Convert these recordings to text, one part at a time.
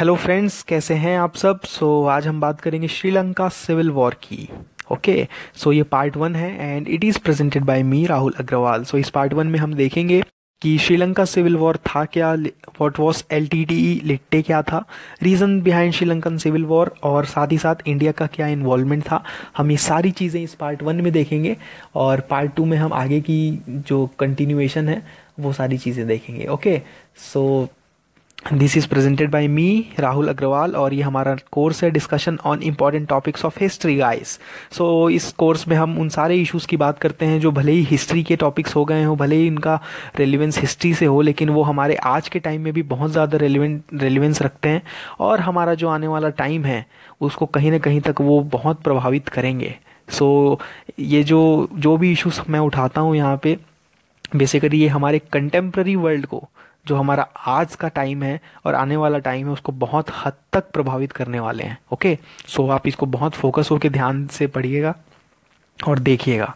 Hello friends कैसे हैं आप सब? सो so, आज हम बात करेंगे श्रीलंका सिविल वॉर की ओके okay, सो so ये पार्ट वन है and it is presented by me Rahul Agarwal so so, इस पार्ट वन में हम देखेंगे कि श्रीलंका सिविल वॉर था क्या what was L T T E LTTE क्या था reason behind Sri Lankan civil war और साथ ही साथ इंडिया का क्या इन्वॉल्वमेंट था हम ये सारी चीज़ें इस पार्ट वन में देखेंगे और पार्ट टू में हम आगे की जो कंटिन्यूएशन है वो सारी चीज़ें देखेंगे okay okay? So this is presented by me Rahul Agarwal और ये हमारा कोर्स है discussion on important topics of history guys so इस कोर्स में हम उन सारे इश्यूज़ की बात करते हैं जो भले ही हिस्ट्री के टॉपिक्स हो गए हो भले ही इनका रेलिवेंस हिस्ट्री से हो लेकिन वो हमारे आज के टाइम में भी बहुत ज़्यादा रेलिवेंट रेलिवेंस रखते हैं और हमारा जो आने वाला टाइम है उसको कहीं ना कहीं तक वो बहुत प्रभावित करेंगे। सो so, ये जो जो भी इश्यूज़ मैं उठाता हूँ यहाँ पे बेसिकली ये हमारे कंटेम्प्रेरी वर्ल्ड को जो हमारा आज का टाइम है और आने वाला टाइम है उसको बहुत हद तक प्रभावित करने वाले हैं ओके सो आप इसको बहुत फोकस होकर ध्यान से पढ़िएगा और देखिएगा।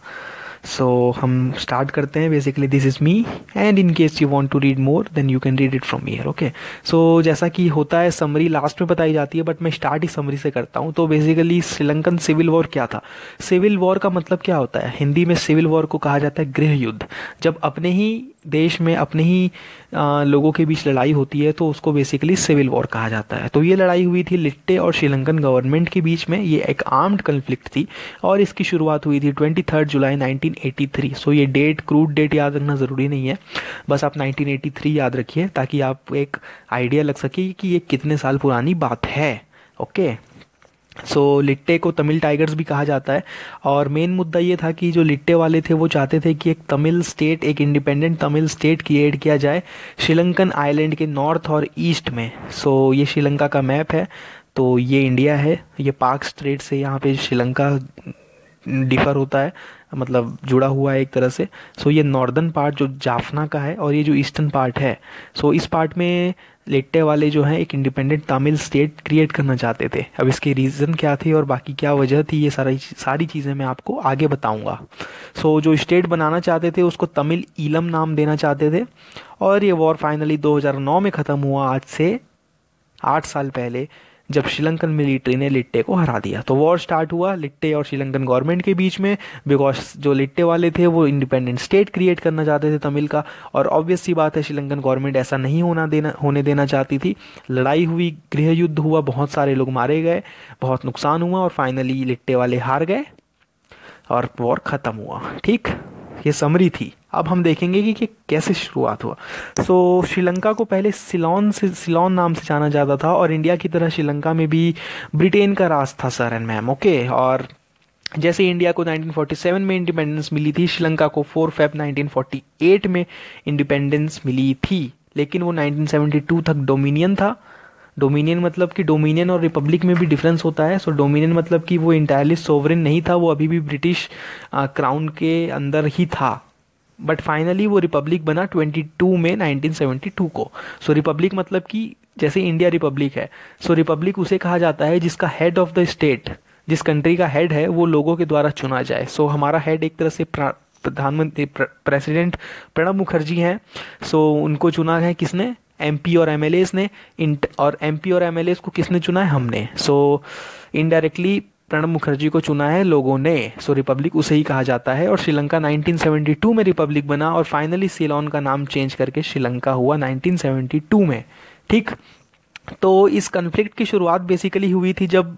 सो so, हम स्टार्ट करते हैं basically this is me and in case you want to read more then you can read it from year okay so जैसा कि होता है समरी लास्ट में बताई जाती है बट मैं स्टार्ट ही समरी से करता हूँ। तो बेसिकली श्रीलंकन सिविल वॉर क्या था? सिविल वॉर का मतलब क्या होता है? हिंदी में सिविल वॉर को कहा जाता है गृह युद्ध। जब अपने ही देश में अपने ही लोगों के बीच लड़ाई होती है तो उसको बेसिकली सिविल वॉर कहा जाता है। तो ये लड़ाई हुई थी लिट्टे और श्रीलंकन गवर्नमेंट के बीच में। ये एक आर्म्ड कन्फ्लिक्ट थी और इसकी शुरुआत हुई थी ट्वेंटी थर्ड जुलाई 1983 सो ये डेट क्रूड डेट याद रखना ज़रूरी नहीं है। बस आप 1983 याद रखिए ताकि आप एक आइडिया लग सके कि ये कितने साल पुरानी बात है। ओके सो so, लिट्टे को तमिल टाइगर्स भी कहा जाता है। और मेन मुद्दा ये था कि जो लिट्टे वाले थे वो चाहते थे कि एक तमिल स्टेट एक इंडिपेंडेंट तमिल स्टेट क्रिएट किया जाए श्रीलंकन आइलैंड के नॉर्थ और ईस्ट में। सो so, ये श्रीलंका का मैप है। तो ये इंडिया है। ये पाक स्ट्रेट से यहाँ पे श्रीलंका डिफर होता है। मतलब जुड़ा हुआ है एक तरह से। सो ये नॉर्दर्न पार्ट जो जाफना का है और ये जो ईस्टर्न पार्ट है। सो इस पार्ट में लेट्टे वाले जो हैं एक इंडिपेंडेंट तमिल स्टेट क्रिएट करना चाहते थे। अब इसके रीज़न क्या थे और बाकी क्या वजह थी ये सारी सारी चीज़ें मैं आपको आगे बताऊँगा। सो so, जो स्टेट बनाना चाहते थे उसको तमिल ईलम नाम देना चाहते थे। और ये वॉर फाइनली 2009 में ख़त्म हुआ आज से आठ साल पहले। जब श्रीलंकन मिलिट्री ने लिट्टे को हरा दिया। तो वॉर स्टार्ट हुआ लिट्टे और श्रीलंकन गवर्नमेंट के बीच में बिकॉज़ जो लिट्टे वाले थे, वो इंडिपेंडेंट स्टेट क्रिएट करना चाहते थे तमिल का। और ऑब्वियस सी बात है, श्रीलंकन गवर्नमेंट ऐसा नहीं होना देना, होने देना चाहती थी। लड़ाई हुई, गृह युद्ध हुआ, बहुत सारे लोग मारे गए, बहुत नुकसान हुआ और फाइनली लिट्टे वाले हार गए और वॉर ख़त्म हुआ। ठीक? ये समरी थी। अब हम देखेंगे कि, कि कैसे शुरुआत हुआ। सो so, श्रीलंका को पहले सिलोन से सिलोन नाम से जाना जाता था और इंडिया की तरह श्रीलंका में भी ब्रिटेन का राज था सर एंड मैम ओके? और जैसे इंडिया को 1947 में इंडिपेंडेंस मिली थी श्रीलंका को 4 फेब 1948 में इंडिपेंडेंस मिली थी लेकिन वो 1972 तक डोमिनियन था। डोमिनियन मतलब कि डोमिनियन और रिपब्लिक में भी डिफरेंस होता है। सो so, डोमिनियन मतलब कि वो इंटायरली सोवरेन नहीं था वो अभी भी ब्रिटिश क्राउन के अंदर ही था। बट फाइनली वो रिपब्लिक बना 22 में 1972 को। सो so, रिपब्लिक मतलब कि जैसे इंडिया रिपब्लिक है। सो so, रिपब्लिक उसे कहा जाता है जिसका हेड ऑफ़ द स्टेट जिस कंट्री का हेड है वो लोगों के द्वारा चुना जाए। सो so, हमारा हेड एक तरह से प्रधानमंत्री प्रेसिडेंट प्रणब मुखर्जी हैं। सो so, उनको चुना है किसने? एमपी और एमएलए ने। और एमपी और एमएलए को किसने चुना है? हमने। So so, indirectly Pranab Mukherjee को चुना है लोगों ने। सो रिपब्लिक उसे ही कहा जाता है और श्रीलंका 1972 में रिपब्लिक बना और फाइनली सीलोन का नाम चेंज करके श्रीलंका हुआ 1972 में। ठीक? तो इस कन्फ्लिक्ट की शुरुआत बेसिकली हुई थी जब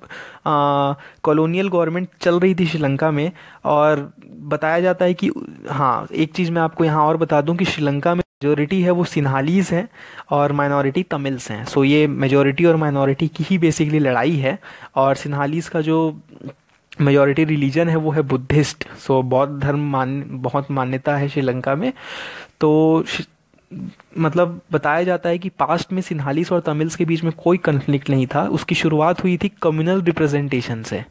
कॉलोनियल गवर्नमेंट चल रही थी श्रीलंका में और बताया जाता है कि हाँ एक चीज़ मैं आपको यहाँ और बता दूँ कि श्रीलंका में मेजोरिटी है वो सिन्हालीज हैं और माइनॉरिटी तमिल्स हैं। सो ये मेजोरिटी और माइनॉरिटी की ही बेसिकली लड़ाई है और सिन्हालीज का जो मेजोरिटी रिलीजन है वो है बुद्धिस्ट सो बौद्ध धर्म मान, बहुत मान्यता है श्रीलंका में। तो मतलब बताया जाता है कि पास्ट में सिन्हालीस और तमिल्स के बीच में कोई कन्फ्लिक्ट नहीं था। उसकी शुरुआत हुई थी कम्युनल रिप्रेजेंटेशन से।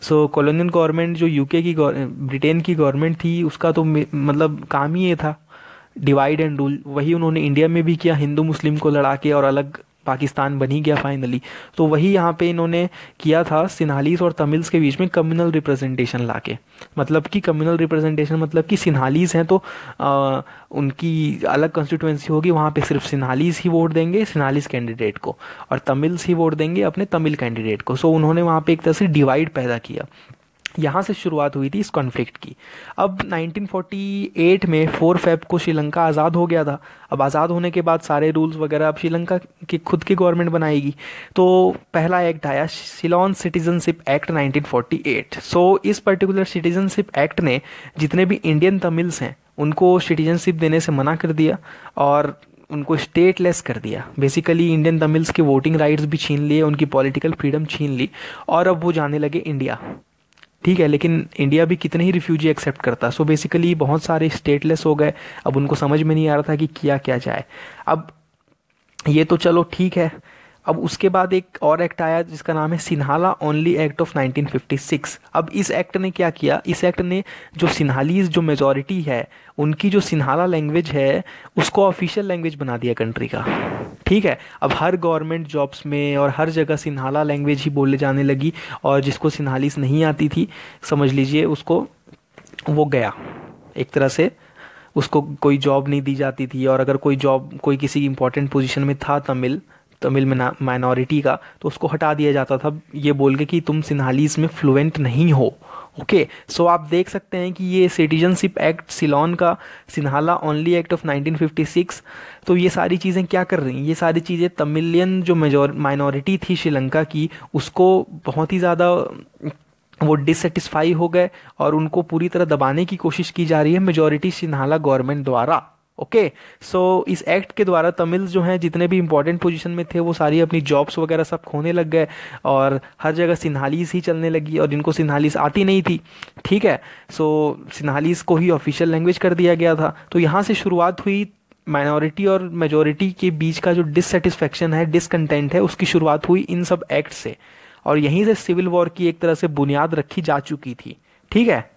सो कॉलोनियल गवर्नमेंट जो यूके की ब्रिटेन की गवर्नमेंट थी, उसका तो मतलब काम ही ये था डिवाइड एंड रूल वही उन्होंने इंडिया में भी किया हिंदू मुस्लिम को लड़ा के और अलग पाकिस्तान बन ही गया फाइनली तो वही यहाँ पे इन्होंने किया था सिन्हालीस और तमिल्स के बीच में कम्युनल रिप्रेजेंटेशन लाके. मतलब कि कम्युनल रिप्रेजेंटेशन मतलब कि सिन्हालीस हैं तो आ, उनकी अलग कॉन्स्टिट्यूएंसी होगी वहाँ पे सिर्फ़ सिन्हालीस ही वोट देंगे सिन्हालीस कैंडिडेट को. और तमिल्स ही वोट देंगे अपने तमिल कैंडिडेट को. सो उन्होंने वहाँ पर एक तरह से डिवाइड पैदा किया. यहाँ से शुरुआत हुई थी इस कॉन्फ्लिक्ट की। अब 1948 में फोर फेब को श्रीलंका आज़ाद हो गया था। अब आज़ाद होने के बाद सारे रूल्स वगैरह अब श्रीलंका की खुद की गवर्नमेंट बनाएगी। तो पहला एक्ट आया Ceylon citizenship act 1948 so so, इस पर्टिकुलर सिटीजनशिप एक्ट ने जितने भी इंडियन तमिल्स हैं उनको सिटीजनशिप देने से मना कर दिया और उनको स्टेटलेस कर दिया। बेसिकली इंडियन तमिल्स के वोटिंग राइट्स भी छीन लिए उनकी पॉलिटिकल फ्रीडम छीन ली और अब वो जाने लगे इंडिया ठीक है, लेकिन इंडिया भी कितने ही रिफ्यूजी एक्सेप्ट करता। सो बेसिकली बहुत सारे स्टेटलेस हो गए। अब उनको समझ में नहीं आ रहा था कि किया क्या जाए। अब ये तो चलो ठीक है अब उसके बाद एक और एक्ट आया जिसका नाम है सिन्हाला ओनली एक्ट ऑफ़ 1956 अब इस एक्ट ने क्या किया? इस एक्ट ने जो सिन्हालीज जो मेजोरिटी है, उनकी जो सिन्हाला लैंग्वेज है, उसको ऑफिशियल लैंग्वेज बना दिया कंट्री का। ठीक है? अब हर गवर्नमेंट जॉब्स में और हर जगह सिन्हाला लैंग्वेज ही बोले जाने लगी और जिसको सिन्हालीस नहीं आती थी, समझ लीजिए, उसको वो गया। एक तरह से उसको कोई जॉब नहीं दी जाती थी और अगर कोई जॉब कोई किसी इंपॉर्टेंट पोजीशन में था तमिल तमिल माइनॉरिटी का तो उसको हटा दिया जाता था। ये बोल के कि तुम सिन्हालीस में फ्लुएंट नहीं हो ओके सो आप देख सकते हैं कि ये सिटीजनशिप एक्ट सिलोन का सिन्हाला ओनली एक्ट ऑफ़ 1956 तो ये सारी चीज़ें क्या कर रही हैं? ये सारी चीज़ें तमिलियन जो मेजोर माइनॉरिटी थी श्रीलंका की, उसको बहुत ही ज़्यादा, वो डिससेटिस्फाई हो गए और उनको पूरी तरह दबाने की कोशिश की जा रही है मेजोरिटी सिन्हाला गवर्नमेंट द्वारा। ओके सो इस एक्ट के द्वारा तमिल जो हैं, जितने भी इंपॉर्टेंट पोजीशन में थे, वो सारी अपनी जॉब्स वगैरह सब खोने लग गए और हर जगह सिन्हालीस ही चलने लगी और जिनको सिन्हालीस आती नहीं थी, ठीक है? सो सिन्हालीस को ही ऑफिशियल लैंग्वेज कर दिया गया था। तो यहाँ से शुरुआत हुई माइनॉरिटी और मेजोरिटी के बीच का जो डिससेटिस्फेक्शन है डिसकंटेंट है, उसकी शुरुआत हुई इन सब एक्ट से। और यहीं से सिविल वॉर की एक तरह से बुनियाद रखी जा चुकी थी, ठीक है?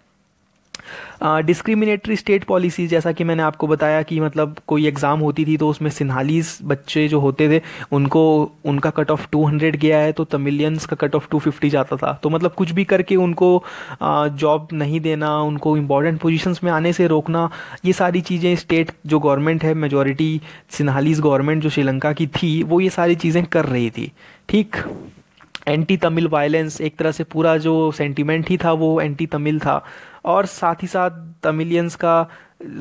डिस्क्रिमिनेटरी स्टेट पॉलिसी जैसा कि मैंने आपको बताया कि मतलब कोई एग्ज़ाम होती थी तो उसमें सिन्हालीस बच्चे जो होते थे, उनको, उनका कट ऑफ़ 200 गया है तो तमिलियंस का कट ऑफ़ 250 जाता था। तो मतलब कुछ भी करके उनको जॉब नहीं देना, उनको इंपॉर्टेंट पोजीशंस में आने से रोकना, ये सारी चीज़ें स्टेट जो गवर्नमेंट है मेजोरिटी सिन्हालीस गवर्नमेंट जो श्रीलंका की थी, वो ये सारी चीज़ें कर रही थी। ठीक? एंटी तमिल वायलेंस एक तरह से पूरा जो सेंटिमेंट ही था, वो एंटी तमिल था। और साथ ही साथ तमिलियंस का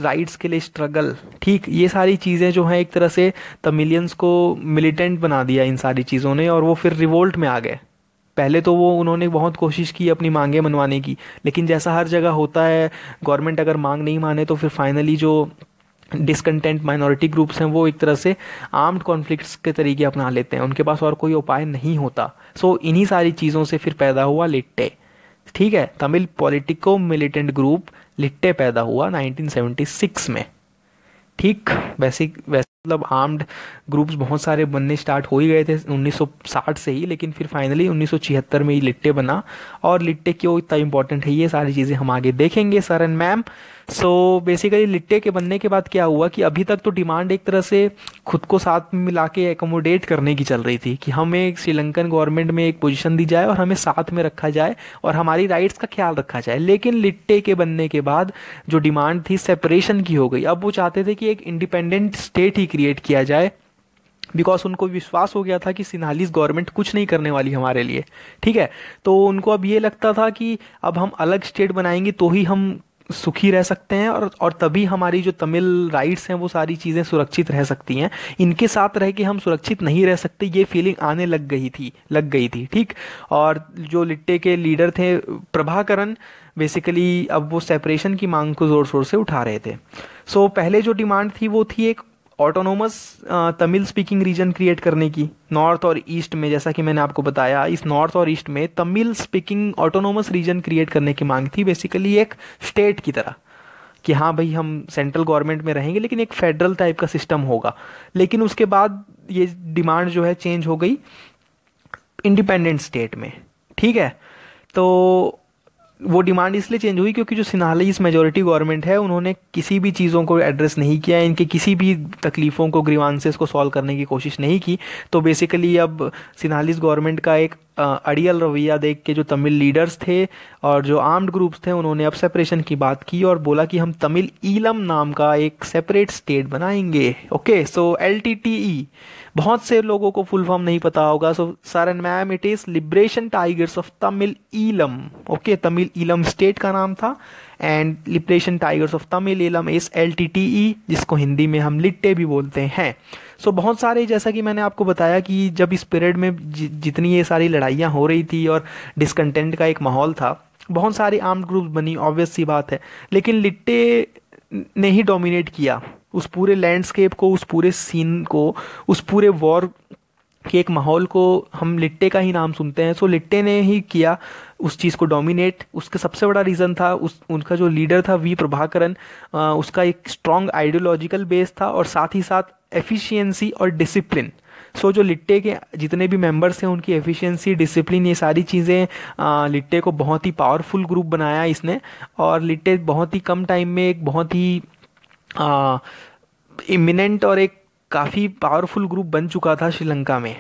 राइट्स के लिए स्ट्रगल ठीक ये सारी चीज़ें जो हैं एक तरह से तमिलियंस को मिलिटेंट बना दिया इन सारी चीज़ों ने और वो फिर रिवोल्ट में आ गए। पहले तो वो उन्होंने बहुत कोशिश की अपनी मांगे मनवाने की लेकिन जैसा हर जगह होता है गवर्नमेंट अगर मांग नहीं माने तो फिर फाइनली जो डिसकंटेंट माइनॉरिटी ग्रुप्स हैं वो एक तरह से आर्म्ड कॉन्फ्लिक्ट्स के तरीके अपना लेते हैं। उनके पास और कोई उपाय नहीं होता। सो so, इन्हीं सारी चीज़ों से फिर पैदा हुआ लिट्टे। ठीक है, Tamil politico militant group LTTE पैदा हुआ 1976 में। ठीक, वैसे वैसे मतलब आर्म्ड ग्रुप्स बहुत सारे बनने स्टार्ट हो ही गए थे 1960 से ही, लेकिन फिर फाइनली 1976 में ही लिट्टे बना। और लिट्टे क्यों इतना इंपॉर्टेंट है, ये सारी चीज़ें हम आगे देखेंगे sir and ma'am so basically LTTE के बनने के बाद क्या हुआ कि अभी तक तो डिमांड एक तरह से खुद को साथ में मिला के एकोमोडेट करने की चल रही थी कि हमें श्रीलंकन गवर्नमेंट में एक पोजीशन दी जाए और हमें साथ में रखा जाए और हमारी राइट्स का ख्याल रखा जाए। लेकिन लिट्टे के बनने के बाद जो डिमांड थी सेपरेशन की हो गई। अब वो चाहते थे कि एक इंडिपेंडेंट स्टेट ही क्रिएट किया जाए। बिकॉज़ उनको विश्वास हो गया था कि सिन्हालीस गवर्नमेंट कुछ नहीं करने वाली हमारे लिए। ठीक है? तो उनको अब ये लगता था कि अब हम अलग स्टेट बनाएँगे तो ही हम सुखी रह सकते हैं और और तभी हमारी जो तमिल राइट्स हैं वो सारी चीज़ें सुरक्षित रह सकती हैं। इनके साथ रह के हम सुरक्षित नहीं रह सकते ये फीलिंग आने लग गई थी लग गई थी ठीक? और जो लिट्टे के लीडर थे प्रभाकरण बेसिकली अब वो सेपरेशन की मांग को ज़ोर शोर से उठा रहे थे। सो so, पहले जो डिमांड थी वो थी एक autonomous Tamil speaking region create करने की नॉर्थ और ईस्ट में, जैसा कि मैंने आपको बताया, इस नॉर्थ और ईस्ट में Tamil speaking autonomous region create करने की मांग थी बेसिकली एक स्टेट की तरह, कि हाँ भाई हम सेंट्रल गवर्नमेंट में रहेंगे, लेकिन एक फेडरल टाइप का सिस्टम होगा। लेकिन उसके बाद ये डिमांड जो है चेंज हो गई इंडिपेंडेंट स्टेट में, ठीक है? तो वो डिमांड इसलिए चेंज हुई क्योंकि जो सिन्हालीस मेजोरिटी गवर्नमेंट है, उन्होंने किसी भी चीज़ों को एड्रेस नहीं किया, इनके किसी भी तकलीफ़ों को ग्रीवांसेस को सॉल्व करने की कोशिश नहीं की। तो बेसिकली अब सिन्हालीस गवर्नमेंट का एक अड़ियल रवैया देख के जो तमिल लीडर्स थे और जो आर्म्ड ग्रुप्स थे, उन्होंने अब सेपरेशन की बात की और बोला कि हम तमिल ईलम नाम का एक सेपरेट स्टेट बनाएँगे। ओके सो एलटीटीई बहुत से लोगों को फुल फॉर्म नहीं पता होगा so sir and ma'am it is Liberation Tigers of Tamil Eelam okay Tamil Eelam state का नाम था and Liberation Tigers of Tamil Eelam is L T T E जिसको हिंदी में हम लिट्टे भी बोलते हैं। सो so, बहुत सारे जैसा कि मैंने आपको बताया कि जब इस पीरियड में जि, जितनी ये सारी लड़ाइयाँ हो रही थी और डिसकंटेंट का एक माहौल था बहुत सारी आर्म्ड ग्रुप्स बनी ऑब्वियस सी बात है लेकिन लिट्टे ने ही डोमिनेट किया। उस पूरे लैंडस्केप को, उस पूरे सीन को, उस पूरे वॉर के एक माहौल को हम लिट्टे का ही नाम सुनते हैं। सो लिट्टे ने ही किया उस चीज़ को डोमिनेट उसका सबसे बड़ा रीज़न था, उस, उनका जो लीडर था वी प्रभाकरन उसका एक स्ट्रॉन्ग आइडियोलॉजिकल बेस था और साथ ही साथ एफिशिएंसी और डिसिप्लिन सो जो लिट्टे के जितने भी मेंबर्स हैं, उनकी एफिशिएंसी डिसिप्लिन ये सारी चीज़ें लिट्टे को बहुत ही पावरफुल ग्रुप बनाया इसने। और लिट्टे बहुत ही कम टाइम में एक बहुत ही इमिनेंट और एक काफ़ी पावरफुल ग्रुप बन चुका था श्रीलंका में।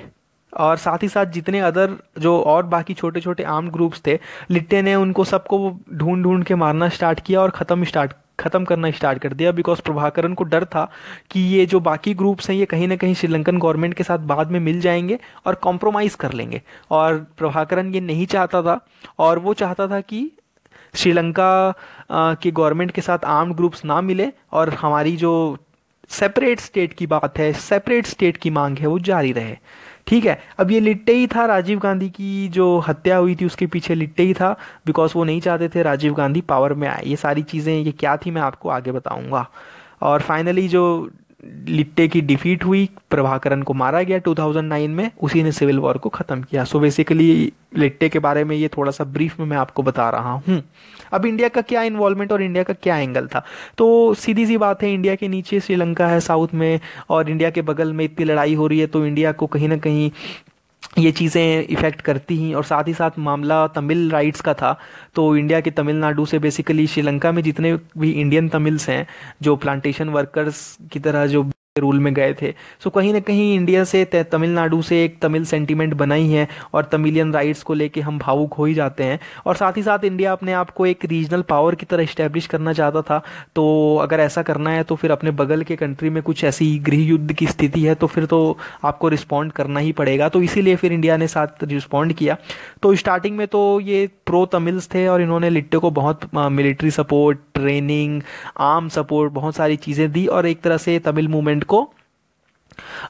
और साथ ही साथ जितने अदर जो और बाकी छोटे छोटे आर्म ग्रुप्स थे, लिट्टे ने उनको सबको ढूंढ ढूंढ के मारना स्टार्ट किया और ख़त्म स्टार्ट ख़त्म करना स्टार्ट कर दिया बिकॉज़ प्रभाकरण को डर था कि ये जो बाकी ग्रुप्स हैं, ये कहीं ना कहीं श्रीलंकन गवर्नमेंट के साथ बाद में मिल जाएँगे और कॉम्प्रोमाइज़ कर लेंगे। और प्रभाकरण ये नहीं चाहता था और वो चाहता था कि श्रीलंका की गवर्नमेंट के साथ आर्म्ड ग्रुप्स ना मिले और हमारी जो सेपरेट स्टेट की बात है सेपरेट स्टेट की मांग है, वो जारी रहे। ठीक है, अब ये लिट्टे ही था राजीव गांधी की जो हत्या हुई थी, उसके पीछे लिट्टे ही था बिकॉज़ वो नहीं चाहते थे राजीव गांधी पावर में आए। ये सारी चीज़ें, ये क्या थी, मैं आपको आगे बताऊँगा। और फाइनली जो लिट्टे की डिफीट हुई प्रभाकरण को मारा गया 2009 में, उसी ने सिविल वॉर को ख़त्म किया। सो बेसिकली लिट्टे के बारे में ये थोड़ा सा ब्रीफ में मैं आपको बता रहा हूँ। अब इंडिया का क्या इन्वॉल्वमेंट और इंडिया का क्या एंगल था? तो सीधी सी बात है इंडिया के नीचे श्रीलंका है साउथ में, और इंडिया के बगल में इतनी लड़ाई हो रही है तो इंडिया को कहीं ना कहीं ये चीज़ें इफ़ेक्ट करती हैं और साथ ही साथ मामला तमिल राइट्स का था। तो इंडिया के तमिलनाडु से बेसिकली श्रीलंका में जितने भी इंडियन तमिल्स हैं, जो प्लांटेशन वर्कर्स की तरह, जो रूल में गए थे। सो कहीं ना कहीं इंडिया से तमिलनाडु से एक तमिल सेंटीमेंट बना ही है और तमिलियन राइट्स को लेके हम भावुक हो ही जाते हैं। और साथ ही साथ इंडिया अपने आप को एक रीजनल पावर की तरह इस्टेब्लिश करना चाहता था। तो अगर ऐसा करना है तो फिर अपने बगल के कंट्री में कुछ ऐसी गृह युद्ध की स्थिति है तो फिर तो आपको रिस्पॉन्ड करना ही पड़ेगा। तो इसीलिए फिर इंडिया ने साथ रिस्पॉन्ड किया। तो स्टार्टिंग में तो ये प्रो तमिल्स थे और इन्होंने लिट्टे को बहुत military support training arm support बहुत सारी चीज़ें दी और एक तरह से तमिल मूवमेंट को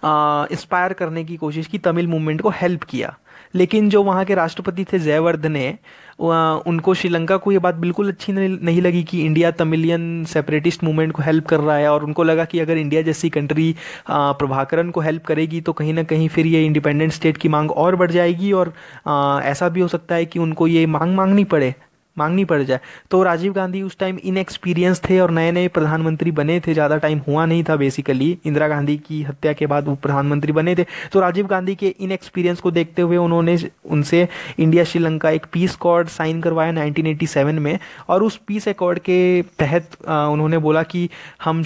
इंस्पायर करने की कोशिश की, तमिल मूवमेंट को हेल्प किया। लेकिन जो वहाँ के राष्ट्रपति थे जयवर्धने उनको श्रीलंका को ये बात बिल्कुल अच्छी नहीं लगी कि इंडिया तमिलियन सेपरेटिस्ट मूवमेंट को हेल्प कर रहा है और उनको लगा कि अगर इंडिया जैसी कंट्री प्रभाकरण को हेल्प करेगी तो कहीं ना कहीं फिर ये इंडिपेंडेंट स्टेट की मांग और बढ़ जाएगी और ऐसा भी हो सकता है कि उनको ये मांग मांगनी पड़े। मांगनी पड़ जाए। तो राजीव गांधी उस टाइम इनएक्सपीरियंस थे और नए नए प्रधानमंत्री बने थे, ज़्यादा टाइम हुआ नहीं था बेसिकली इंदिरा गांधी की हत्या के बाद वो प्रधानमंत्री बने थे। तो राजीव गांधी के इनएक्सपीरियंस को देखते हुए उन्होंने उनसे इंडिया श्रीलंका एक पीस अकॉर्ड साइन करवाया 1987 में। और उस पीस अकॉर्ड के तहत उन्होंने बोला कि हम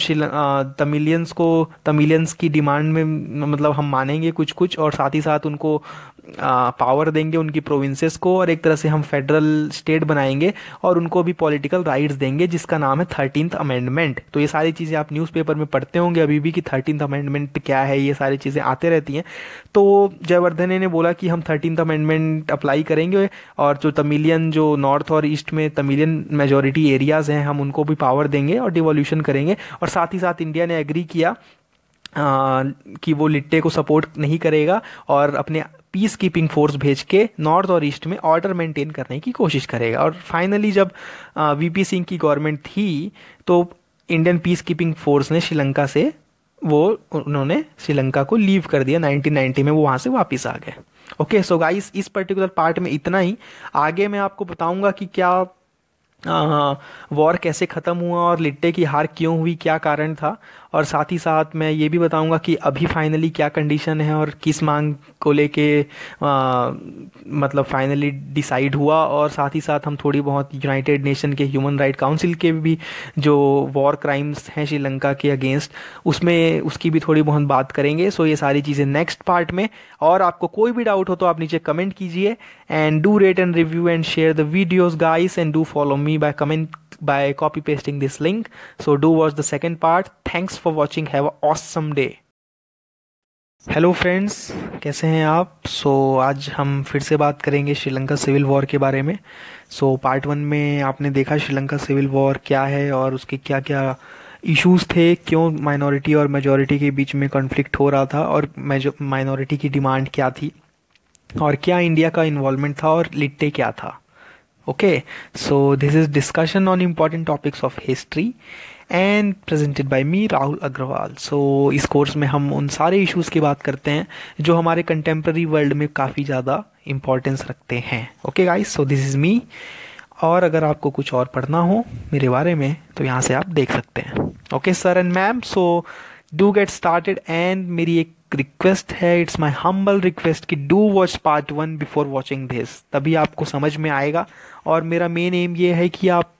तमिलियंस को, तमिलियंस की डिमांड में मतलब हम मानेंगे कुछ कुछ और साथ ही साथ उनको पावर देंगे उनकी प्रोविंसेस को और एक तरह से हम फेडरल स्टेट बनाएँगे और उनको भी पॉलिटिकल राइट्स देंगे जिसका नाम है थर्टींथ अमेंडमेंट तो ये सारी चीज़ें आप न्यूज़पेपर में पढ़ते होंगे अभी भी कि थर्टींथ अमेंडमेंट क्या है ये सारी चीज़ें आते रहती हैं। तो जयवर्धने ने बोला कि हम थर्टींथ अमेंडमेंट अप्लाई करेंगे और जो तमिलियन जो नॉर्थ और ईस्ट में तमिलियन मेजोरिटी एरियाज़ हैं हम उनको भी पावर देंगे और डिवोल्यूशन करेंगे। और साथ ही साथ इंडिया ने एग्री किया आ, कि वो लिट्टे को सपोर्ट नहीं करेगा और अपने पीस कीपिंग फोर्स भेज के नॉर्थ और ईस्ट में ऑर्डर मेंटेन करने की कोशिश करेगा। और फाइनली जब वीपी सिंह की गवर्नमेंट थी तो इंडियन पीस कीपिंग फोर्स ने श्रीलंका से वो, उन्होंने श्रीलंका को लीव कर दिया। 1990 में वो वहाँ से वापस आ गए। ओके सो गाइस इस पर्टिकुलर पार्ट में इतना ही। आगे मैं आपको बताऊँगा कि क्या वॉर कैसे ख़त्म हुआ और लिट्टे की हार क्यों हुई, क्या कारण था। और साथ ही साथ मैं ये भी बताऊँगा कि अभी फाइनली क्या कंडीशन है और किस मांग को लेके मतलब फाइनली डिसाइड हुआ और साथ ही साथ हम थोड़ी बहुत यूनाइटेड नेशन के ह्यूमन राइट काउंसिल के भी जो वॉर क्राइम्स हैं श्रीलंका के अगेंस्ट उसमें उसकी भी थोड़ी बहुत बात करेंगे। सो ये सारी चीज़ें नेक्स्ट पार्ट में। और आपको कोई भी डाउट हो तो आप नीचे कमेंट कीजिए and do rate and review and share the videos guys and do follow me by comment by copy pasting this link. So do watch the second part. Thanks for watching. Have an awesome day. Hello friends कैसे हैं आप सो so, आज हम फिर से बात करेंगे Sri Lanka civil war के बारे में सो पार्ट वन में आपने देखा श्रीलंका सिविल वॉर क्या है और उसके क्या क्या इश्यूज़ थे क्यों माइनॉरिटी और मेजॉरिटी के बीच में कॉन्फ्लिक्ट हो रहा था और माइनॉरिटी की डिमांड क्या थी और क्या इंडिया का इन्वॉल्वमेंट था और लिट्टे क्या था okay, so this is discussion on important topics of history and presented by me Rahul Agarwal so इस कोर्स में हम उन सारे इश्यूज़ की बात करते हैं जो हमारे कंटेम्प्रेरी वर्ल्ड में काफ़ी ज़्यादा इंपॉर्टेंस रखते हैं। Okay guys so this is me और अगर आपको कुछ और पढ़ना हो मेरे बारे में तो यहाँ से आप देख सकते हैं। Okay sir and ma'am so do get started and मेरी एक रिक्वेस्ट है इट्स माई हम्बल रिक्वेस्ट कि do watch part one before watching this तभी आपको समझ में आएगा। और मेरा मेन एम ये है कि आप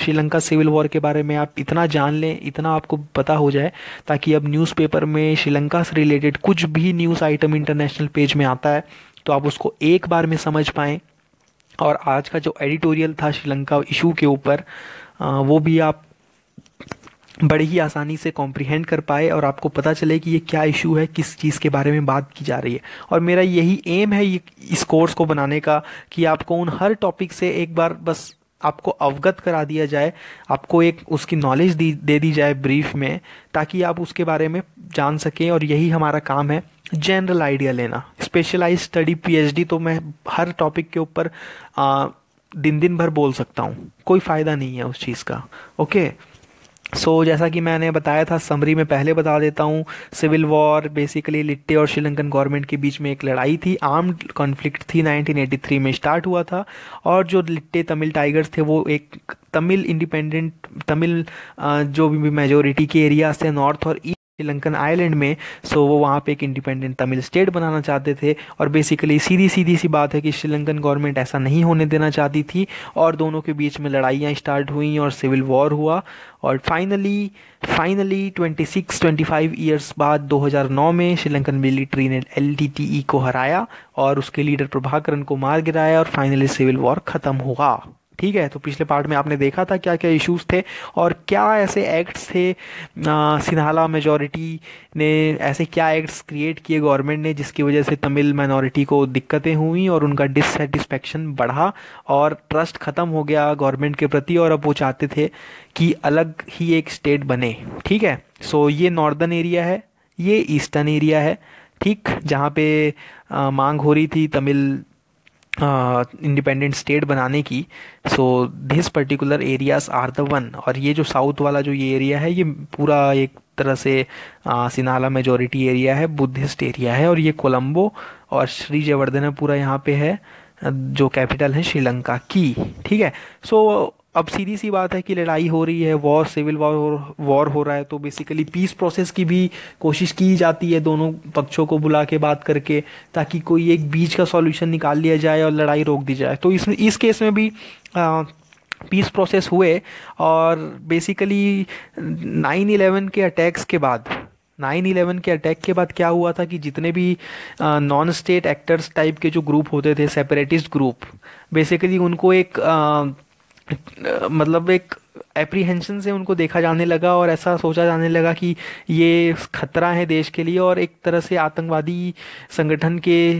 श्रीलंका सिविल वॉर के बारे में आप इतना जान लें, इतना आपको पता हो जाए, ताकि अब न्यूज़पेपर में श्रीलंका से रिलेटेड कुछ भी न्यूज़ आइटम इंटरनेशनल पेज में आता है तो आप उसको एक बार में समझ पाएँ। और आज का जो एडिटोरियल था श्रीलंका इशू के ऊपर वो भी आप बड़ी ही आसानी से कॉम्प्रिहेंड कर पाए और आपको पता चले कि ये क्या इशू है, किस चीज़ के बारे में बात की जा रही है। और मेरा यही एम है ये, इस कोर्स को बनाने का कि आपको उन हर टॉपिक से एक बार बस आपको अवगत करा दिया जाए, आपको एक उसकी नॉलेज दी, दे दी जाए ब्रीफ में, ताकि आप उसके बारे में जान सकें और यही हमारा काम है जनरल आइडिया लेना। स्पेशलाइज स्टडी पीएचडी तो मैं हर टॉपिक के ऊपर दिन दिन भर बोल सकता हूँ। कोई फ़ायदा नहीं है उस चीज़ का ओके सो so, जैसा कि मैंने बताया था समरी में पहले बता देता हूँ सिविल वॉर बेसिकली लिट्टे और श्रीलंकन गवर्नमेंट के बीच में एक लड़ाई थी आर्म्ड कॉन्फ्लिक्ट थी 1983 में स्टार्ट हुआ था और जो लिट्टे तमिल टाइगर्स थे वो एक तमिल इंडिपेंडेंट तमिल जो भी मेजोरिटी के एरियाज़ थे नॉर्थ और ईस्ट श्रीलंकन आइलैंड में, सो वो वहाँ पे एक इंडिपेंडेंट तमिल स्टेट बनाना चाहते थे। और बेसिकली सीधी सीधी सी बात है कि श्रीलंकन गवर्नमेंट ऐसा नहीं होने देना चाहती थी। और दोनों के बीच में लड़ाइयाँ स्टार्ट हुई और सिविल वॉर हुआ। और फाइनली फाइनली 26 25 ईयर्स बाद 2009 में श्रीलंकन मिलिट्री ने एल को हराया और उसके लीडर प्रभाकरन को मार गिराया और फाइनली सिविल वॉर ख़त्म हुआ। ठीक है तो पिछले पार्ट में आपने देखा था क्या क्या इश्यूज़ थे और क्या ऐसे एक्ट्स थे सिन्हाला मेजोरिटी ने ऐसे क्या एक्ट्स क्रिएट किए गवर्नमेंट ने जिसकी वजह से तमिल माइनॉरिटी को दिक्कतें हुई और उनका डिससेटिस्फेक्शन बढ़ा और ट्रस्ट ख़त्म हो गया गवर्नमेंट के प्रति और अब वो चाहते थे कि अलग ही एक स्टेट बने। ठीक है? सो ये नॉर्दर्न एरिया है ये ईस्टर्न एरिया है ठीक जहाँ पे आ, मांग हो रही थी तमिल इंडिपेंडेंट स्टेट बनाने की। So this particular areas are the one और ये जो साउथ वाला जो ये एरिया है, ये पूरा एक तरह से सिनाला मेजोरिटी एरिया है बुद्धिस्ट एरिया है। और ये कोलंबो और श्री जयवर्धन पूरा यहाँ पे है, जो कैपिटल है श्रीलंका की। ठीक है? सो अब सीधी सी बात है कि लड़ाई हो रही है वॉर सिविल वॉर वॉर हो रहा है तो बेसिकली पीस प्रोसेस की भी कोशिश की जाती है दोनों पक्षों को बुला के बात करके ताकि कोई एक बीच का सॉल्यूशन निकाल लिया जाए और लड़ाई रोक दी जाए। तो इसमें इस केस में भी आ, पीस प्रोसेस हुए और बेसिकली नाइन इलेवन के अटैक्स के बाद नाइन इलेवन के अटैक के बाद क्या हुआ था कि जितने भी नॉन स्टेट एक्टर्स टाइप के जो ग्रुप होते थे सेपरेटिस्ट ग्रुप बेसिकली उनको एक आ, मतलब एक एप्रीहेंशन से उनको देखा जाने लगा और ऐसा सोचा जाने लगा कि ये खतरा है देश के लिए और एक तरह से आतंकवादी संगठन के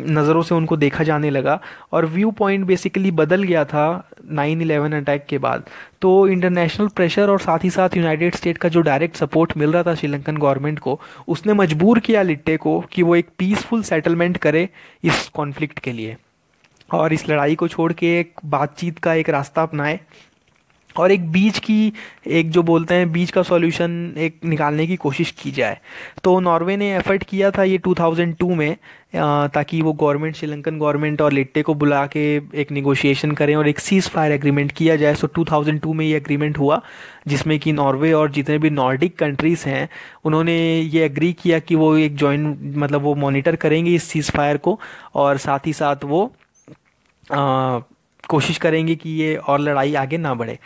नज़रों से उनको देखा जाने लगा। और व्यू पॉइंट बेसिकली बदल गया था 9/11 अटैक के बाद। तो इंटरनेशनल प्रेशर और साथ ही साथ यूनाइटेड स्टेट का जो डायरेक्ट सपोर्ट मिल रहा था श्रीलंकन गवर्नमेंट को, उसने मजबूर किया लिट्टे को कि वो एक पीसफुल सेटलमेंट करे इस कॉन्फ्लिक्ट के लिए। और इस लड़ाई को छोड़ के एक बातचीत का एक रास्ता अपनाए और एक बीच की, एक जो बोलते हैं, बीच का सॉल्यूशन एक निकालने की कोशिश की जाए। तो नॉर्वे ने एफर्ट किया था ये 2002 में ताकि वो गवर्नमेंट श्रीलंकन गवर्नमेंट और लिट्टे को बुला के एक निगोशिएशन करें और एक सीज फायर एग्रीमेंट किया जाए। सो 2002 में ये एग्रीमेंट हुआ, जिसमें कि नॉर्वे और जितने भी नॉर्डिक कंट्रीज़ हैं, उन्होंने ये एग्री किया कि वो एक जॉइंट मतलब वो मॉनिटर करेंगे इस सीज फायर को और साथ ही साथ वो कोशिश करेंगे कि ये और लड़ाई आगे ना बढ़े।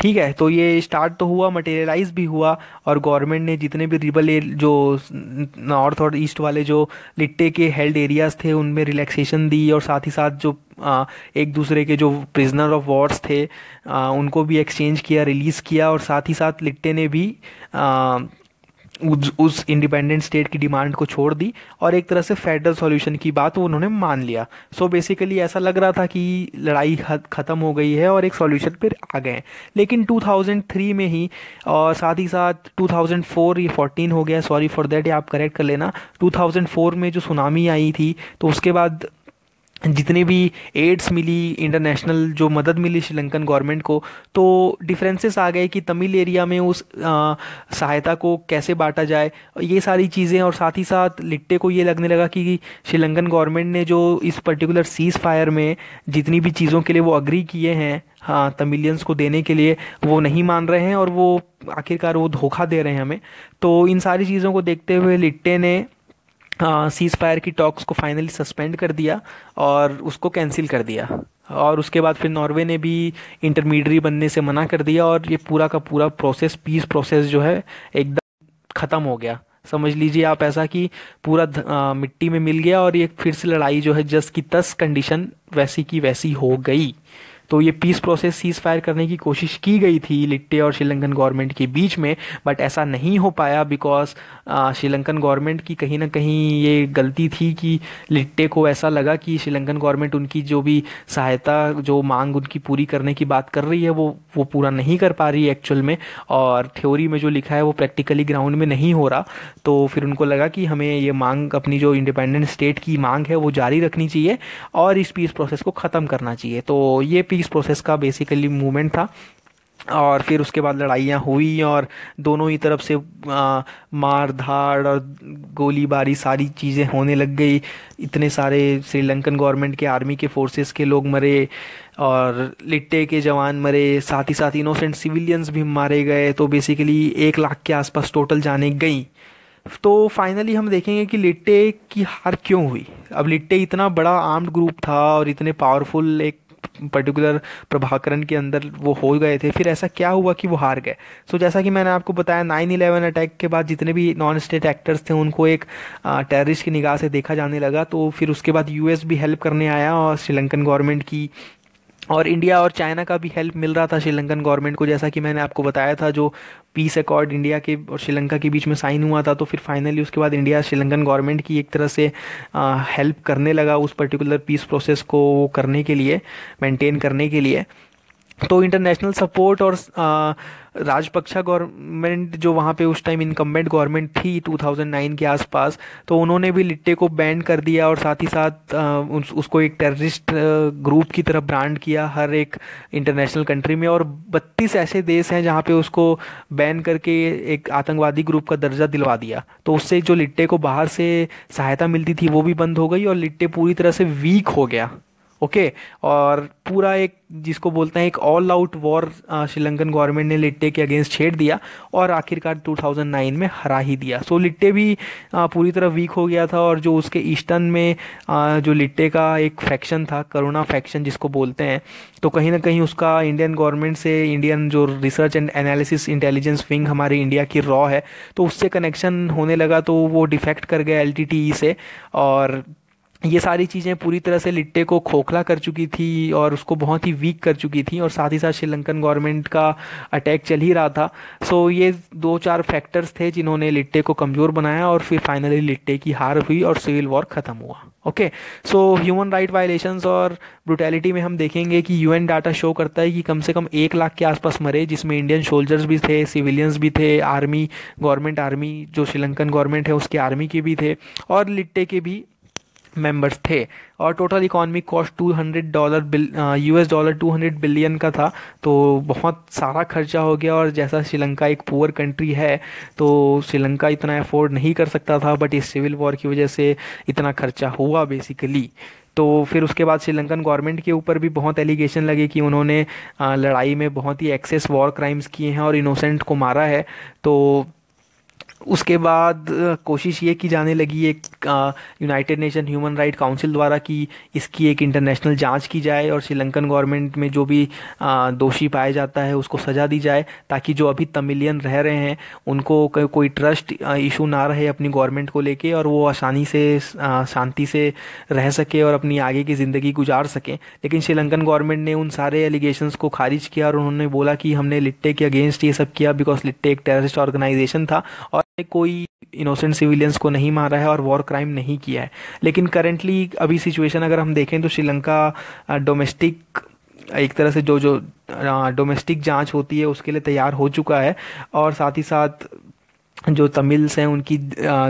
ठीक है तो ये स्टार्ट तो हुआ मटेरियलाइज भी हुआ और गवर्नमेंट ने जितने भी रिबल जो नॉर्थ और ईस्ट वाले जो लिट्टे के हेल्ड एरियाज़ थे उनमें रिलैक्सेशन दी और साथ ही साथ जो आ, एक दूसरे के जो प्रिजनर ऑफ़ वॉर्स थे आ, उनको भी एक्सचेंज किया रिलीज़ किया और साथ ही साथ लिट्टे ने भी आ, उस, उस इंडिपेंडेंट स्टेट की डिमांड को छोड़ दी और एक तरह से फेडरल सॉल्यूशन की बात वो उन्होंने मान लिया। सो so बेसिकली ऐसा लग रहा था कि लड़ाई ख़त्म हो गई है और एक सॉल्यूशन पर आ गए लेकिन 2003 में ही और साथ ही साथ 2004 ये 14 हो गया। सॉरी फॉर दैट आप करेक्ट कर लेना। 2004 में जो सुनामी आई थी तो उसके बाद जितनी भी एड्स मिली इंटरनेशनल जो मदद मिली श्रीलंकन गवर्नमेंट को तो डिफरेंसेस आ गए कि तमिल एरिया में उस सहायता को कैसे बांटा जाए। ये सारी चीज़ें और साथ ही साथ लिट्टे को ये लगने लगा कि श्रीलंकन गवर्नमेंट ने जो इस पर्टिकुलर सीज़ फायर में जितनी भी चीज़ों के लिए वो अग्री किए हैं हाँ तमिलियंस को देने के लिए, वो नहीं मान रहे हैं और वो आखिरकार वो धोखा दे रहे हैं हमें। तो इन सारी चीज़ों को देखते हुए लिट्टे ने सीज फायर की टॉक्स को फाइनली सस्पेंड कर दिया और उसको कैंसिल कर दिया। और उसके बाद फिर नॉर्वे ने भी इंटरमीडियरी बनने से मना कर दिया और ये पूरा का पूरा प्रोसेस पीस प्रोसेस जो है एकदम ख़त्म हो गया। समझ लीजिए आप ऐसा कि पूरा आ, मिट्टी में मिल गया और ये फिर से लड़ाई जो है जस की तस कंडीशन वैसी की वैसी हो गई। तो ये पीस प्रोसेस सीज फायर करने की कोशिश की गई थी लिट्टे और श्रीलंकन गवर्नमेंट के बीच में बट ऐसा नहीं हो पाया बिकॉज़ श्रीलंकन गवर्नमेंट की कहीं ना कहीं ये गलती थी कि लिट्टे को ऐसा लगा कि श्रीलंकन गवर्नमेंट उनकी जो भी सहायता, जो मांग उनकी पूरी करने की बात कर रही है, वो वो पूरा नहीं कर पा रही है एक्चुअल में और थ्योरी में जो लिखा है वो प्रैक्टिकली ग्राउंड में नहीं हो रहा। तो फिर उनको लगा कि हमें ये मांग, अपनी जो इंडिपेंडेंट स्टेट की मांग है वो जारी रखनी चाहिए और इस पीस प्रोसेस को ख़त्म करना चाहिए। तो ये पीस प्रोसेस का बेसिकली मूवमेंट था। और फिर उसके बाद लड़ाइयाँ हुई और दोनों ही तरफ़ से मार धाड़ और गोलीबारी सारी चीज़ें होने लग गई। इतने सारे श्रीलंकन गवर्नमेंट के आर्मी के फोर्सेस के लोग मरे और लिट्टे के जवान मरे। साथ ही साथ इनोसेंट सिविलियंस भी मारे गए। तो बेसिकली एक लाख के आसपास टोटल जाने गई। तो फाइनली हम देखेंगे कि लिट्टे की हार क्यों हुई? अब लिट्टे इतना बड़ा आर्म्ड ग्रुप था और इतने पावरफुल एक पर्टिकुलर प्रभाकरण के अंदर वो हो गए थे। फिर ऐसा क्या हुआ कि वो हार गए? सो so, जैसा कि मैंने आपको बताया नाइन इलेवन अटैक के बाद जितने भी नॉन स्टेट एक्टर्स थे उनको एक टेररिस्ट की निगाह से देखा जाने लगा। तो फिर उसके बाद यूएस भी हेल्प करने आया और श्रीलंकन गवर्नमेंट की और इंडिया और चाइना का भी हेल्प मिल रहा था श्रीलंकन गवर्नमेंट को, जैसा कि मैंने आपको बताया था, जो पीस अकॉर्ड इंडिया के और श्रीलंका के बीच में साइन हुआ था तो फिर फाइनली उसके बाद इंडिया श्रीलंकन गवर्नमेंट की एक तरह से हेल्प करने लगा उस पर्टिकुलर पीस प्रोसेस को करने के लिए मेंटेन करने के लिए। तो इंटरनेशनल सपोर्ट और राजपक्षा गवर्नमेंट जो वहाँ पे उस टाइम इनकम्बेंट गवर्नमेंट थी 2009 के आसपास तो उन्होंने भी लिट्टे को बैन कर दिया और साथ ही साथ उस, उसको एक टेररिस्ट ग्रुप की तरफ़ ब्रांड किया हर एक इंटरनेशनल कंट्री में और 32 ऐसे देश हैं जहाँ पे उसको बैन करके एक आतंकवादी ग्रुप का दर्जा दिलवा दिया। तो उससे जो लिट्टे को बाहर से सहायता मिलती थी वो भी बंद हो गई और लिट्टे पूरी तरह से वीक हो गया। ओके? और पूरा एक, जिसको बोलते हैं, एक all out war Sri Lankan government ने लिट्टे के अगेंस्ट छेड़ दिया और आखिरकार 2009 में हरा ही दिया। सो लिट्टे भी पूरी तरह वीक हो गया था और जो उसके ईस्टर्न में जो लिट्टे का एक फैक्शन था, करुणा फैक्शन जिसको बोलते हैं तो कहीं ना कहीं उसका इंडियन गवर्नमेंट से इंडियन जो research and analysis intelligence wing हमारे इंडिया की रॉ है तो उससे कनेक्शन होने लगा तो वो डिफेक्ट कर गया एल से और ये सारी चीज़ें पूरी तरह से लिट्टे को खोखला कर चुकी थी और उसको बहुत ही वीक कर चुकी थी और साथ ही साथ श्रीलंकन गवर्नमेंट का अटैक चल ही रहा था। सो ये दो चार फैक्टर्स थे जिन्होंने लिट्टे को कमज़ोर बनाया और फिर फाइनली लिट्टे की हार हुई और सिविल वॉर ख़त्म हुआ। Okay so human right violations और ब्रुटैलिटी में हम देखेंगे कि यूएन डाटा शो करता है कि कम से कम एक लाख के आसपास मरे, जिसमें इंडियन सोल्जर्स भी थे सिविलियंस भी थे आर्मी गवर्नमेंट आर्मी जो श्रीलंकन गवर्नमेंट है, उसके आर्मी के भी थे और लिट्टे के भी मेंबर्स थे। और total economic cost 200 dollar bill US dollar 200 billion का था। तो बहुत सारा खर्चा हो गया और जैसा श्रीलंका एक पुअर कंट्री है तो श्रीलंका इतना अफोर्ड नहीं कर सकता था बट इस सिविल वॉर की वजह से इतना खर्चा हुआ बेसिकली तो फिर उसके बाद श्रीलंकन गवर्नमेंट के ऊपर भी बहुत एलिगेशन लगे कि उन्होंने लड़ाई में बहुत ही एक्सेस वॉर क्राइम्स किए हैं और इनोसेंट को मारा है। तो उसके बाद कोशिश ये की जाने लगी एक United Nation human right council द्वारा कि इसकी एक इंटरनेशनल जाँच की जाए और श्रीलंकन गवर्नमेंट में जो भी आ, दोषी पाया जाता है उसको सज़ा दी जाए ताकि जो अभी तमिलियन रह रहे हैं उनको कोई ट्रस्ट इशू ना रहे अपनी गवर्नमेंट को लेके और वो आसानी से शांति से रह सके और अपनी आगे की ज़िंदगी गुजार सकें। लेकिन श्रीलंकन गवर्नमेंट ने उन सारे एलिगेशंस को खारिज किया और उन्होंने बोला कि हमने लिट्टे के अगेंस्ट ये सब किया बिकॉज़ लिट्टे एक टेररिस्ट ऑर्गेनाइजेशन था और कोई इनोसेंट सिविलियंस को नहीं मारा है और वॉर क्राइम नहीं किया है। लेकिन करेंटली अभी सिचुएशन अगर हम देखें तो श्रीलंका डोमेस्टिक एक तरह से जो जो डोमेस्टिक जाँच होती है उसके लिए तैयार हो चुका है और साथ ही साथ जो तमिल्स हैं उनकी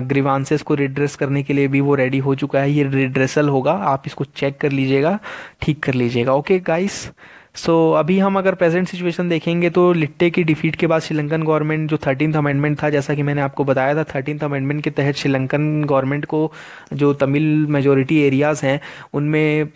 ग्रीवांसेस को रिड्रेस करने के लिए भी वो रेडी हो चुका है। ये रिड्रेसल होगा। आप इसको चेक कर लीजिएगा, ठीक कर लीजिएगा। ओके गाइस सो so, अभी हम अगर प्रेजेंट सिचुएशन देखेंगे तो लिट्टे की डिफीट के बाद श्रीलंकन गवर्नमेंट जो थर्टीन अमेंडमेंट था जैसा कि मैंने आपको बताया था थर्टीन अमेंडमेंट के तहत श्रीलंकन गवर्नमेंट को जो तमिल मेजोरिटी एरियाज़ हैं उनमें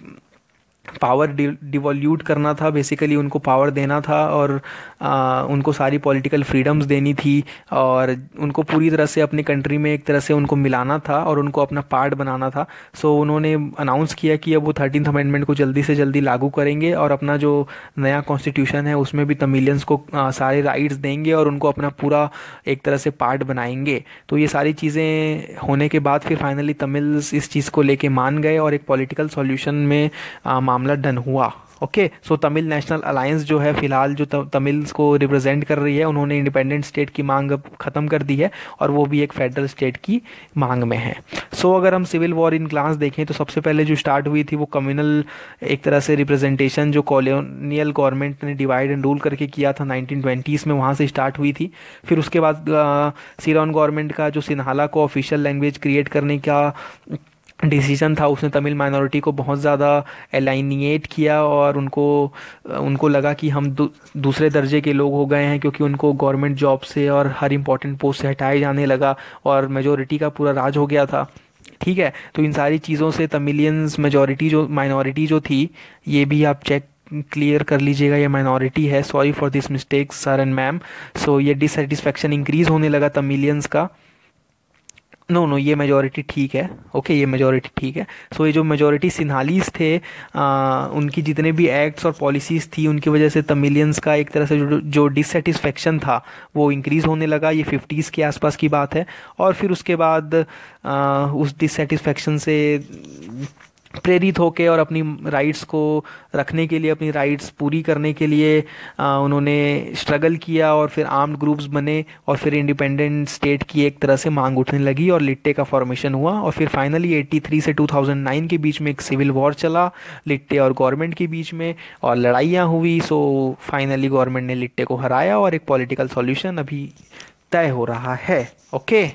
पावर डिवोल्यूट करना था बेसिकली उनको पावर देना था और आ, उनको सारी पॉलिटिकल फ्रीडम्स देनी थी और उनको पूरी तरह से अपनी कंट्री में एक तरह से उनको मिलाना था और उनको अपना पार्ट बनाना था। सो so, उन्होंने अनाउंस किया कि अब वो थर्टीन अमेंडमेंट को जल्दी से जल्दी लागू करेंगे और अपना जो नया कॉन्स्टिट्यूशन है उसमें भी तमिलियंस को आ, सारे राइट्स देंगे और उनको अपना पूरा एक तरह से पार्ट बनाएँगे। तो ये सारी चीज़ें होने के बाद फिर फाइनली तमिल्स इस चीज़ को लेके मान गए और एक पॉलिटिकल सॉल्यूशन में आ, मामला डन हुआ okay so Tamil National Alliance जो है फ़िलहाल जो तमिल्स को रिप्रेजेंट कर रही है उन्होंने इंडिपेंडेंट स्टेट की मांग ख़त्म कर दी है और वो भी एक फेडरल स्टेट की मांग में है। सो so, अगर हम सिविल वॉर इन क्लास देखें तो सबसे पहले जो स्टार्ट हुई थी वो कम्युनल एक तरह से रिप्रेजेंटेशन जो कॉलोनियल गवर्नमेंट ने डिवाइड एंड रूल करके किया था नाइनटीन में वहाँ से स्टार्ट हुई थी। फिर उसके बाद सीरॉन गवर्नमेंट का जो सिन्हाला को ऑफिशियल लैंग्वेज क्रिएट करने का डिसीज़न था उसने तमिल माइनॉरिटी को बहुत ज़्यादा एलाइनिएट किया और उनको उनको लगा कि हम दू, दूसरे दर्जे के लोग हो गए हैं क्योंकि उनको गवर्नमेंट जॉब से और हर इंपॉर्टेंट पोस्ट से हटाए जाने लगा और मेजोरिटी का पूरा राज हो गया था। ठीक है? तो इन सारी चीज़ों से तमिलियंस मेजोरिटी जो माइनॉरिटी जो थी ये भी आप चेक क्लियर कर लीजिएगा ये माइनॉरिटी है। Sorry for this mistake sir and ma'am so ये डिससेटिस्फेक्शन इंक्रीज होने लगा तमिलियंस का। नो नो ये मेजोरिटी ठीक है। ओके ये मेजोरिटी ठीक है। सो ये जो मेजोरिटी सिन्हालीस थे आ, उनकी जितने भी एक्ट्स और पॉलिसीज़ थी उनकी वजह से तमिलियंस का एक तरह से जो जो डिससेटिस्फेक्शन था वो इंक्रीज़ होने लगा। ये फिफ्टीज़ के आसपास की बात है। और फिर उसके बाद आ, उस डिससेटिस्फेक्शन से प्रेरित होकर और अपनी राइट्स को रखने के लिए अपनी राइट्स पूरी करने के लिए आ, उन्होंने स्ट्रगल किया और फिर आर्म्ड ग्रुप्स बने और फिर इंडिपेंडेंट स्टेट की एक तरह से मांग उठने लगी और लिट्टे का फॉर्मेशन हुआ और फिर फाइनली 83 से 2009 के बीच में एक सिविल वॉर चला लिट्टे और गवर्नमेंट के बीच में और लड़ाइयाँ हुई। सो फाइनली गवर्नमेंट ने लिट्टे को हराया और एक पॉलिटिकल सॉल्यूशन अभी तय हो रहा है। ओके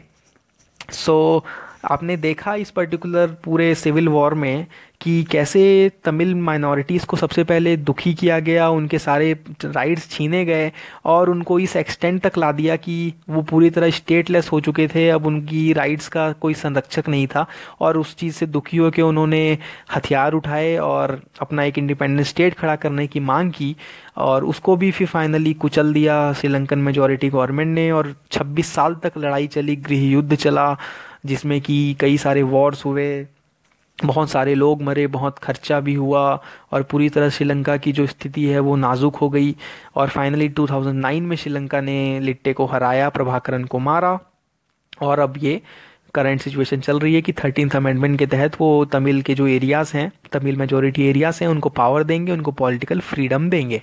सो so, आपने देखा इस पर्टिकुलर पूरे सिविल वॉर में कि कैसे तमिल माइनॉरिटीज़ को सबसे पहले दुखी किया गया, उनके सारे राइट्स छीने गए और उनको इस एक्सटेंट तक ला दिया कि वो पूरी तरह स्टेटलेस हो चुके थे, अब उनकी राइट्स का कोई संरक्षक नहीं था और उस चीज़ से दुखी होकर उन्होंने हथियार उठाए और अपना एक इंडिपेंडेंट स्टेट खड़ा करने की मांग की और उसको भी फिर फाइनली कुचल दिया श्रीलंकन मेजोरिटी गवर्नमेंट ने और 26 साल तक लड़ाई चली, गृह युद्ध चला जिसमें कि कई सारे वॉर्स हुए, बहुत सारे लोग मरे, बहुत खर्चा भी हुआ और पूरी तरह श्रीलंका की जो स्थिति है वो नाजुक हो गई और फाइनली 2009 में श्रीलंका ने लिट्टे को हराया प्रभाकरण को मारा और अब ये करंट सिचुएशन चल रही है कि थर्टीन अमेंडमेंट के तहत वो तमिल के जो एरियाज़ हैं, तमिल मेजोरिटी एरियाज़ हैं, उनको पावर देंगे, उनको पॉलिटिकल फ्रीडम देंगे।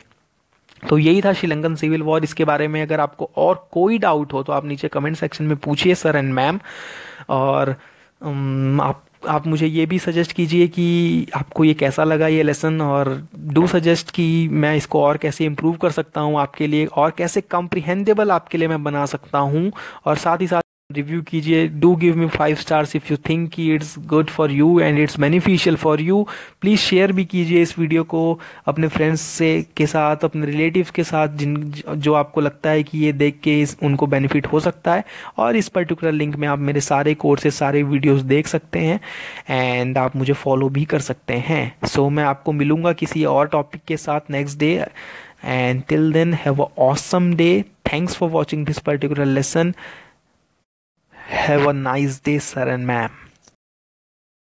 तो यही था श्रीलंकन सिविल वॉर। इसके बारे में अगर आपको और कोई डाउट हो तो आप नीचे कमेंट सेक्शन में पूछिए, सर एंड मैम। और आप आप मुझे ये भी सजेस्ट कीजिए कि आपको ये कैसा लगा ये लेसन, और डू सजेस्ट कि मैं इसको और कैसे इम्प्रूव कर सकता हूँ आपके लिए, और कैसे कम्प्रिहेंडेबल आपके लिए मैं बना सकता हूँ, और साथ ही साथ रिव्यू कीजिए। Do give me five stars if you think कि it's good for you and it's beneficial for you please share भी कीजिए इस वीडियो को अपने फ्रेंड्स से के साथ अपने रिलेटिव के साथ जिन जो आपको लगता है कि ये देख के इस उनको बेनिफिट हो सकता है। और इस पर्टिकुलर लिंक में आप मेरे सारे कोर्सेज सारे वीडियोज़ देख सकते हैं एंड आप मुझे फॉलो भी कर सकते हैं। सो so, मैं आपको मिलूँगा किसी और टॉपिक के साथ next day and till then have a awesome day thanks for watching this particular lesson Have a nice day, sir and ma'am.